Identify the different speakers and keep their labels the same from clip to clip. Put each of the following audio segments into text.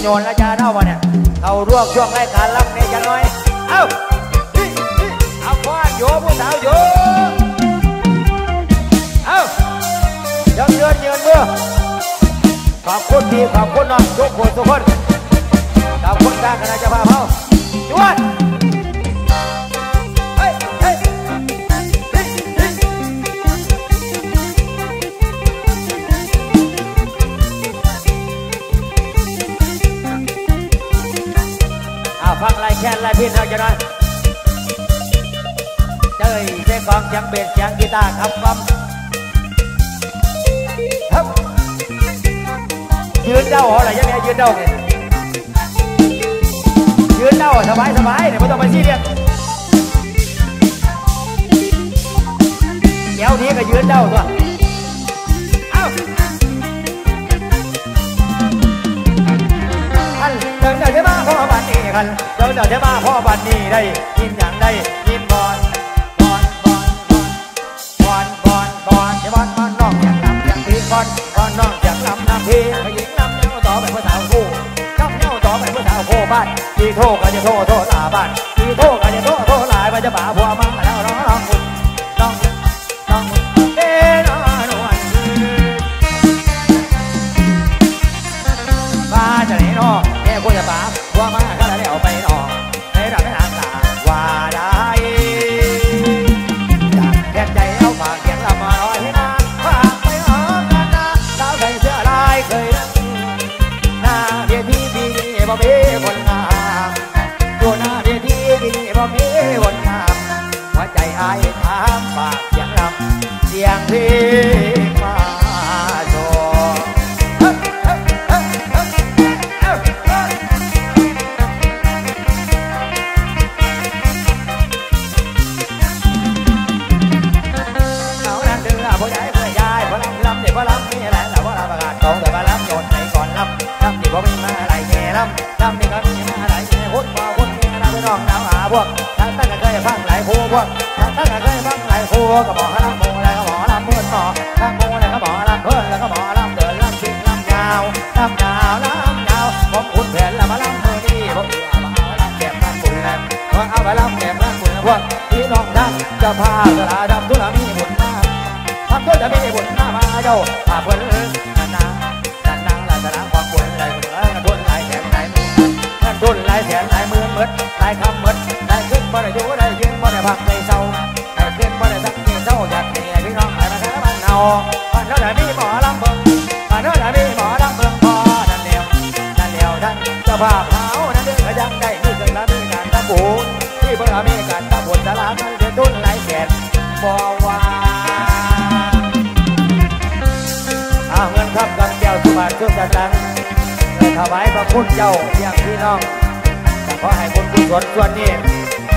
Speaker 1: โยนแล้วจะเน่าวะเนี่ยเขารวบช่วงรายการรับเนี่ยจะน้อย เอ้าเอาควานโยผู้สาวโยเอ้ายังเยืนเยืนเมื่อขอบคุณพี่ขอบคุณน้องทุกคนทุกคนขอบคุณทางคณะเจ้าภาพเขาจวด งลายแค้นลายนเอาจะน่อยเจ้ยเจ้กองเสียงเบสเสียงกีตาร์ครับกำฮึบยืนเด้าอะไรยังไงยืนเด้าเนี่ยยืนเด้าสบายสบายเนี่ยไม่ต้องไปซีเรียสเดี๋ยวนี้ก็ยืนเด้าตัวเอ้า ดินเดินจะมาพ่อบัดนี้คันเจ้าเดินจะมาพ่อบัดนี้ได้ยินอย่างใดยินบอลบอลบอลบอลบอลบอลจะบอลบอลน้องอยากลำอยากพีบอลบอลน้องอยากลำน้ำพีผู้หญิงลำเน่าต่อไปเพื่อสาวคู่น้ำเน่าต่อไปเพื่อสาวคู่บ้านที่โทษก็จะโทษโทษตาบ้าน บ่มีคนงามหัวใจอายถามฝากเสียงลำเสียงเพลงมา ทุนหลายแสนหลายหมื่นหมดหลายคำหมดหลายขึ้นบ่ได้อยู่ได้ยืนบ่ได้พักได้เศร้าได้ขึ้นบ่ได้สักทีเศร้าอยากให้พี่น้องให้มาแค่บ้านเนาบ้านเนาได้มีหมอลำเบิ่งบ้านเนาได้มีหมอลำเบิ่งพอนั่นเดียวนั่นเดียวท่นเจ้าภาพเฮานั่นเด้อก็ยังได้มีเกิดแล้วมีการทำบุญที่เพิ่งมีการทำบุญตลาดมันเป็นทุนหลายแสนบ่ว่าเอาเงินครับกันแก้วสุบาทสุดจังเงิน ถวายพระคุณเจ้าเพียงพี่น้องขอให้คุณกุศลส่วนนี้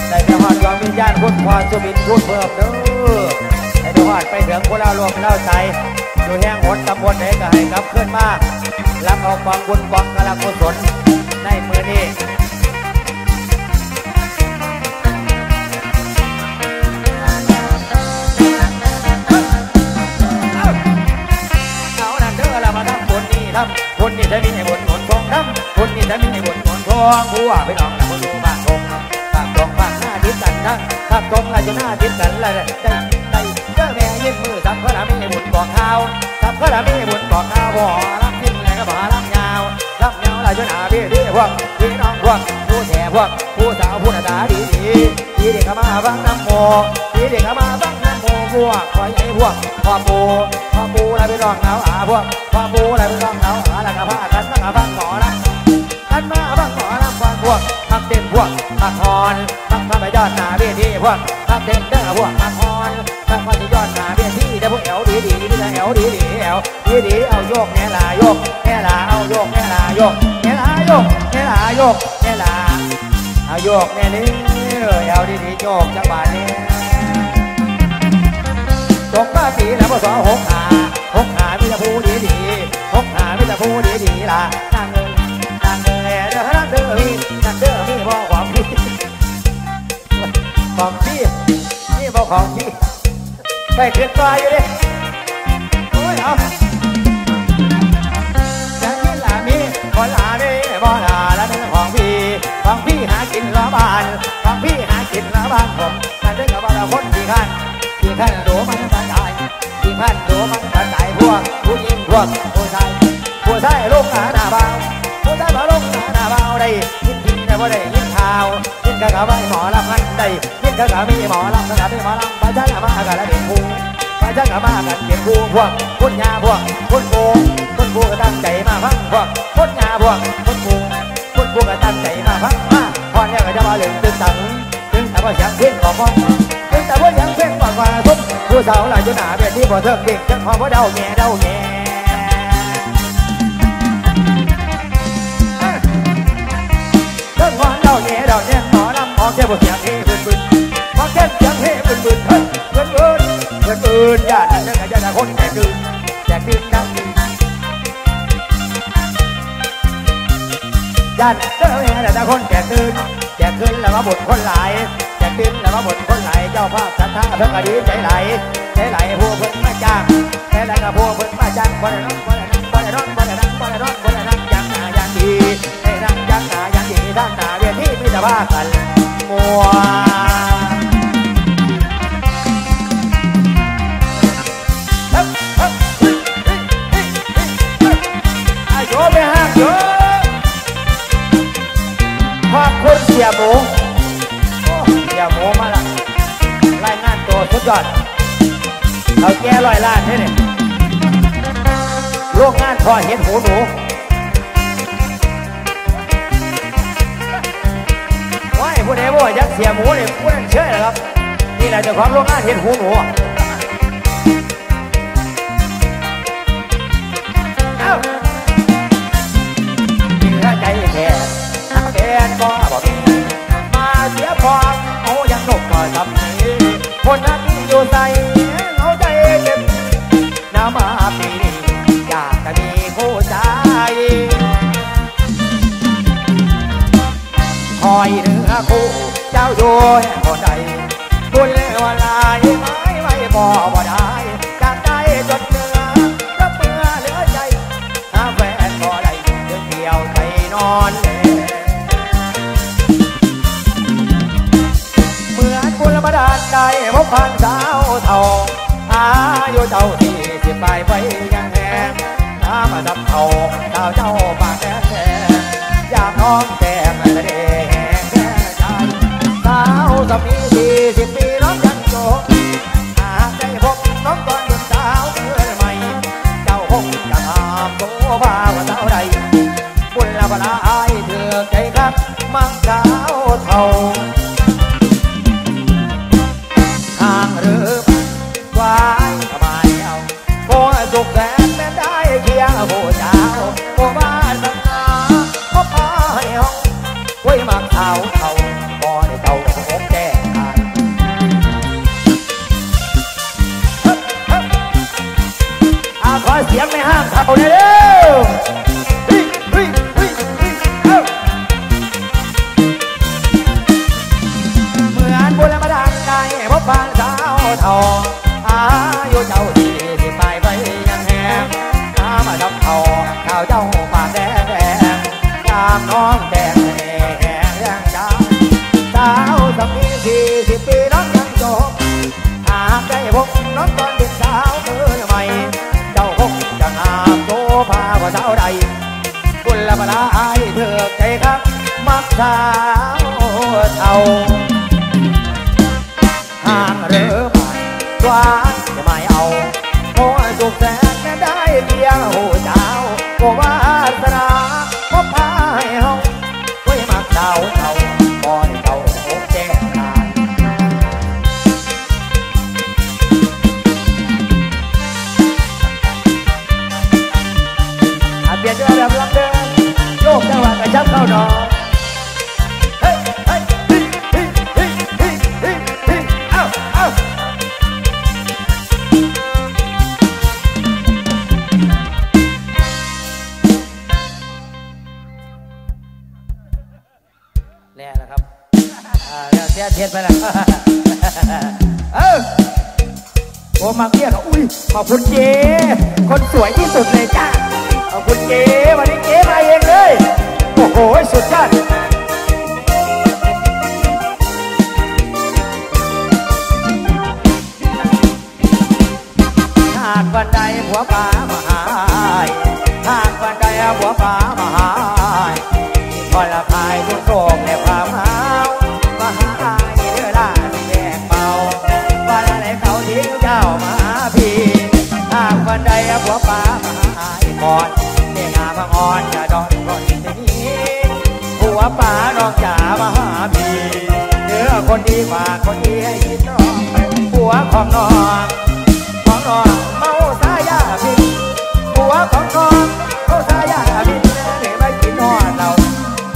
Speaker 1: ได้ไปหอดดวงวิญญาณคุณพรสุบินพูดเพิ่มเด้อให้ได้หอดไปถึงพวกเรารวมเล่าใจอยู่แห่งหนตำบลไหนก็ให้กลับขึ้นมารับเอาความบุญความกำลังกุศลในมือนี้เอานั่นเด้อเรามาทำบุญนี่ทำบุญนี่จะมีให้บุญหนุ นทำบุญนี่จะมีให้บนุนทองผู้ว่าไปน้องนะผู้บ้านทองบ้านทองบ้านหน้าทิศกันนะบ้านทงเราจะหน้าทิศกันเลยใจใจเจ้าแม่ยิ้มมือทำก็ทำให้บุญบอกข่าวทำก็ทำให้บุญบอกข่าบ่รับยิ้มอะไรก็บ่รับยาวรับยาวเราจะหน้าพี่ที่พวกพี่น้องพวกผู้แฉพวกผู้สาวผู้หน้าตาดีดีดีเด็กมาฟังน้ำโมดีเด็กมาฟังน้ำโมพวกคอยไอ้พวกพ่อปูพ่อปูอะไรไปรองหนาอาพวกพ่อปูอะไรไปรองหนาอาแล้วก็พากันตั้งแต่ฟังหมอ อดหน้าเวทีพวกฟังเต็มเด้อพวกฟังฮอนฟังมาที่ยอดหน้าเวทีแต่พวกเอวดีดีนี่นะเอวดีดีเอวดีดีเอาโยกแน่ลาโยกแน่ลาเอาโยกแน่ลาโยกแน่ลาโยกแน่ลาโยกแน่ลาเอาโยกแน่นี่เอวดีดีโยกจังหวะนี้ ไปขึ้นฟ้าอยู่ดิโอ้ยเอาจังนี่ล่ะมีคนลามีบ่ของพี่หากินละบานฟังพี่หากินละบานผมนั่นเรื่องกับว่าคนที่ขันที่ขันดูมันกระจายที่ขันดูมันกระจายพวกผู้หญิงพวกผู้ชายผู้ชายลูกหาหน้าเบาผู้ชายมาลูกหาหน้าเบาได้ยินกินแต่ว่าได้ยินข่าวยินกะกะไม่หมอลำหันได้ ยินกะกะมีหมอลำกะกะมีหมอลำป้าจ้ามากันแล้วเป็นผู้ป้าจ้ามากันเป็นผู้พวกคุณยาพวกคุณโกคุณโกก็ตั้งใจมาฟังพวกคุณยาพวกคุณโกคุณโกก็ตั้งใจมาฟังมาพอเนี่ยก็จะมาเล่นตึ้งตังตึ้งแต่ว่าเสียงเพลงของมองตึ้งแต่ว่าเสียงเพลงกว่ากว่าทุกผู้สาวหลายจุดหนาเบียดที่พอเทิงเด็กจังพอว่าเดาแง่เดาแง่เรื่องของเดาแง่เดาแง่หมอลำหมอแค่บ่เสียงเฮ้บึนบึน หมอแค่เสียงเฮ้บึนบึนเฮ้ยบึนบึนบึนบึนญาติเรื่องกับญาติคนแจกดื่มแจกดื่มดังดีญาติเรื่องแง่แต่คนแจกดื่มแจกขึ้นแล้วก็บ่นคนหลายแจกดื่มแล้วก็บ่นคนหลายเจ้าภาพศรัทธาเพิ่งอดีตใจไหลใจไหลพวกเพิ่งมาจ้างแต่แล้วก็พวกเพิ่งมาจ้างบ่ได้นอนบ่ได้นอนบ่ได้นอนบ่ได้นอนบ่ได้นอนบ่ได้นั่งยังหนายังดีให้นั่งยังหนายังดีด้านหนาเวทีมีแต่ว่ากันมัว ยหมูโอ้เสียหมูมาละรายงานตัวสุดยอดเราแก้ร้อยล้านนี่นี่โรงงานพอเห็นหูหนูว้ายผู้ใดบ่อยักเสียหมูเนี่ยผู้นั้นเชื่อเหรอครับ นี่แหละเจ้าของโรงงานเห็นหูหนู yo ที่สิบปลายไปยังแหงน้ำมาดับเท่าสาวเจ้าปากแดงแดงอยากน้องแก้มทะเลแห้งแค่ใจสาวสามีสี่สิบปีน้องยังโจหากได้พบน้องตอนเป็นสาวเมื่อใหม่เจ้าคงจะถามตัวว่าว่าเท่าใดบุญละบลาอายเถือใจครับมักสาวเท่า Oh yeah. ดหัวป่ามาหาคอละพายทุกโศกและความาวมาหายเดือดาแยกเบาว่าอะไรเขาทิ้งเจ้ามาพี่ทางวันใดหัวป่ามาหายก่อนเด้งาบังอ่อนจะดอนก่อนจะนี้หัวป่าน้องจ๋ามาหาพี่เนื้อคนดีฝากคนดีให้คิดน้องหัวของน้องของน้อง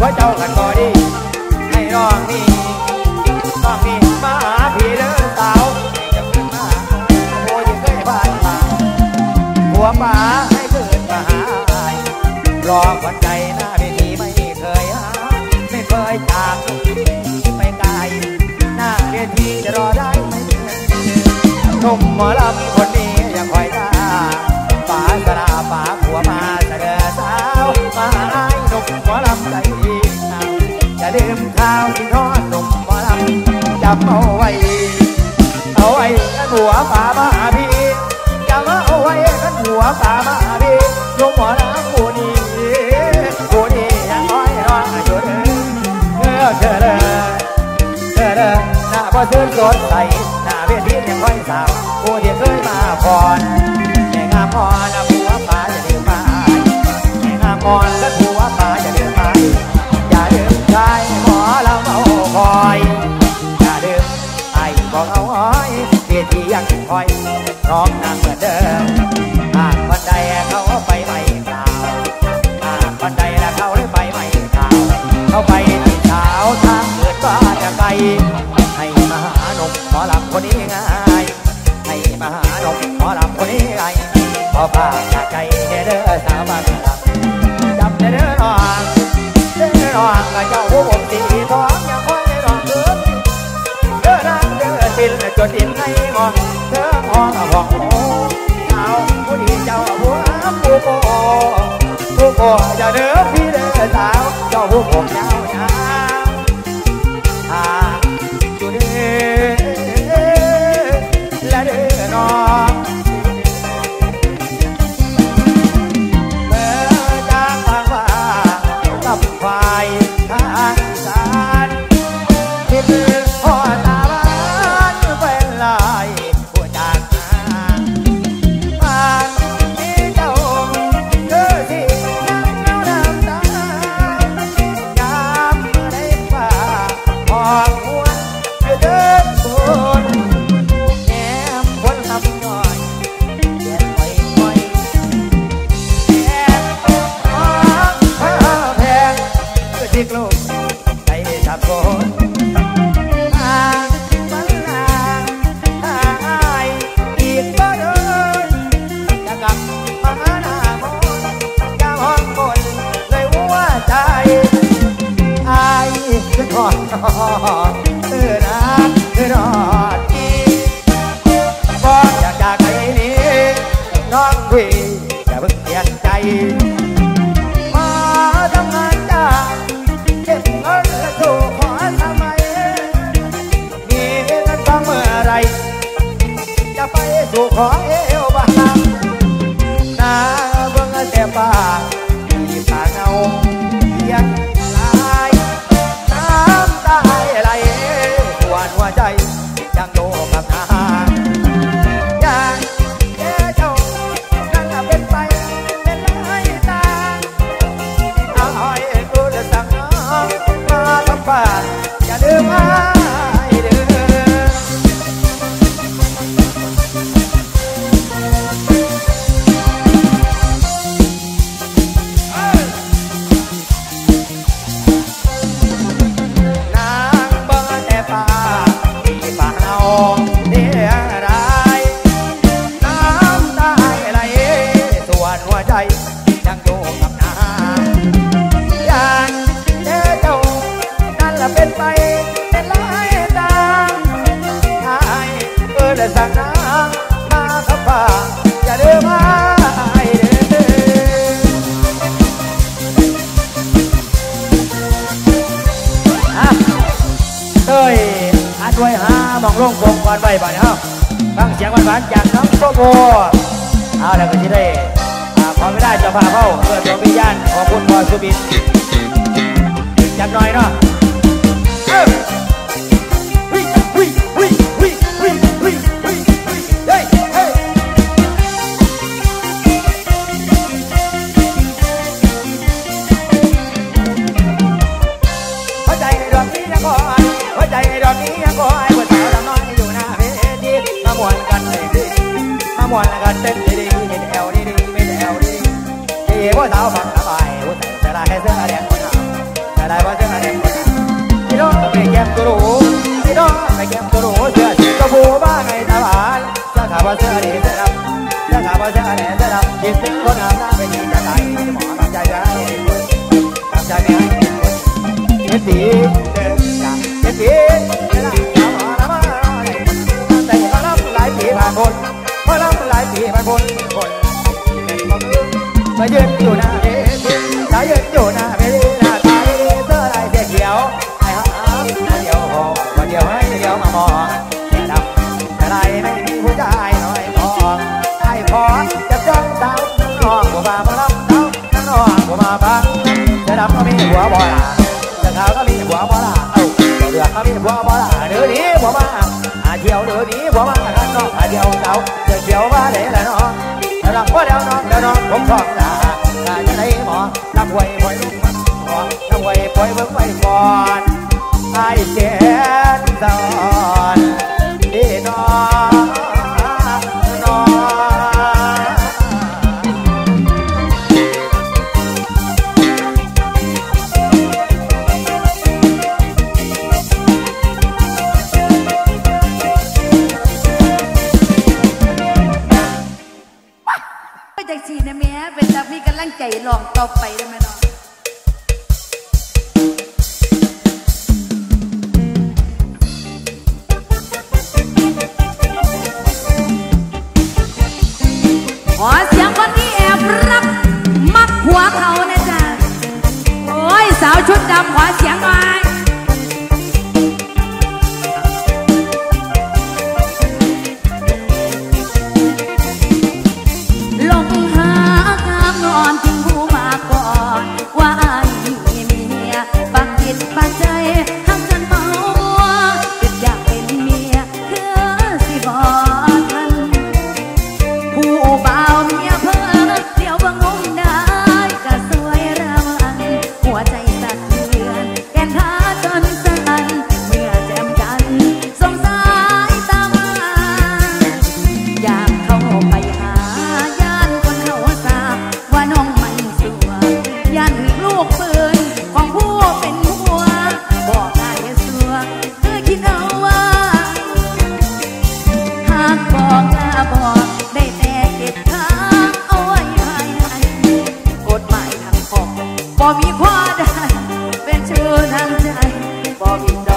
Speaker 1: ว่าเจ้ากันก็ดี ให้น้องนี่น้องนี่มาหาพี่เด้อสาวจะขึ้นมาโอ้ยเคยบ้านมาหัวป่าให้เกิดมาหารอวันใจหน้าเวทีไม่เคยหาไม่เคยจากไปไกลหน้าเวทีจะรอได้ไหมหนุ่มหมอลำคนนี้ จำเอาไว้ เอาไว้กันหัวป่ามาพี่จำเอาไว้กันหัวป่ามาพี่ยกหัวน้ำผู้นี้ผู้นี้ยังคอยรออยู่เด้อเมื่อเธอเด้อเธอเด้อหน้าบ่ซื่นสดใสหน้าเวทียังคอยสาวผู้ที่เคยมาก่อนแม่งามอ่อนะหัวป่าจะเดินมาแม่งามอ่อนและหัวป่าจะเดินมาอย่าลืมชายหมอเรา คอยร้องนางเหมือนเดิมหากวันใดเขาไปไม่กล่าวหากวันใดแล้วเขาได้ไปไม่กล่าวเขาไป เธอ จะไปสู่ขอเอ สันามาขับป่าอย่าเดือมายอันด้วยหามองลงกงก่อนใบบ่อเนาะฟังเสียงหวานๆจากน้องโบโบเอาแล้วก็ที่ได้พอไม่ได้จะพาเข้าเพื่อตัววิญญาณของคุณพอสุบินจักหน่อยเนาะ Ela reservaria บ่มาข้างนอกเดียวเจ้าจะเดียวว่าได้ละ
Speaker 2: เนาะรักพ่อเดียวน้องเดียวน้องผมท้องตาตาจะได้หมอนักไว้ปล่อยลุกมันก่อนนักไว้ปล่อยเบิ่งไวก่อนไอ้เจนสอน I'm not Bobby's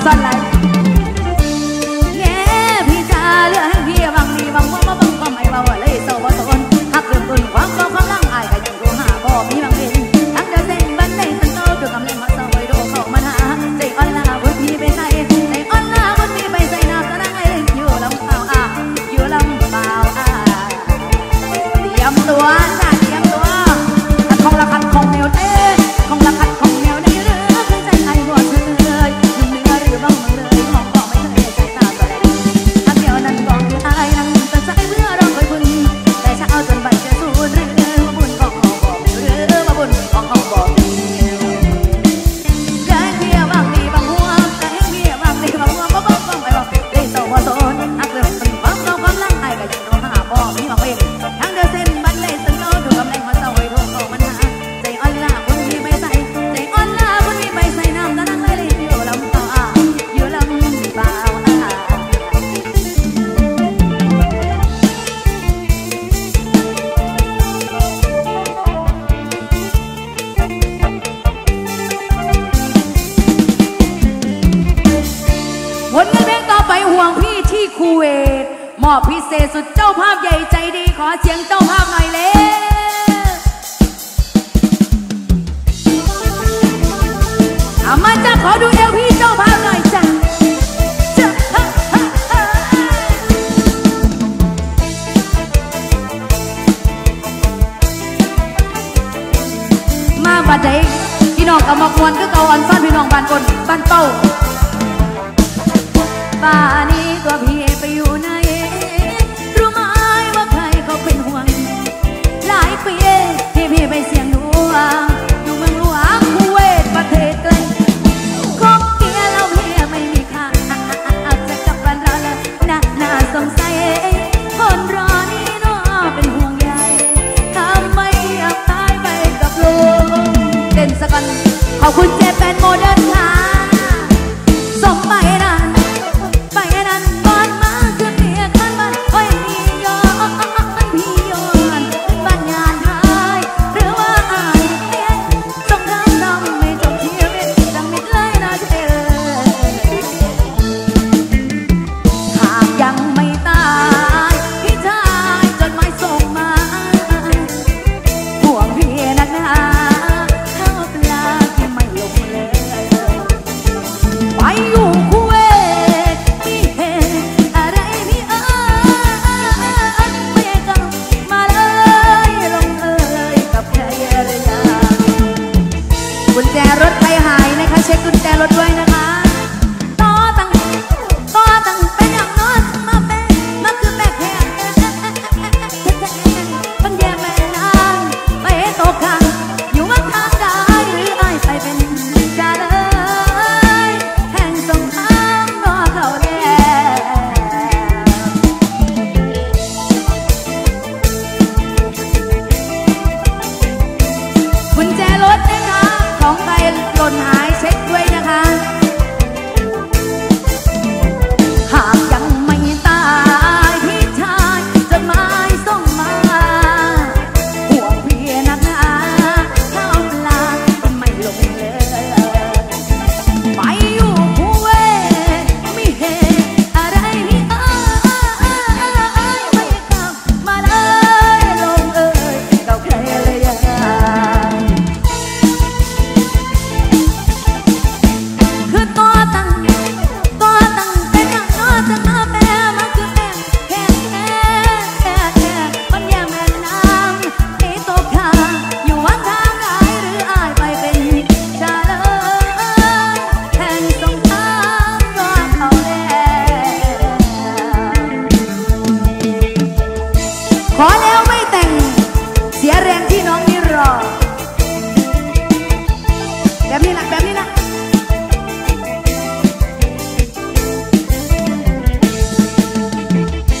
Speaker 2: 再来。